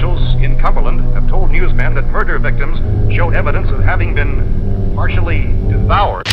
officials in Cumberland have told newsmen that murder victims showed evidence of having been partially devoured.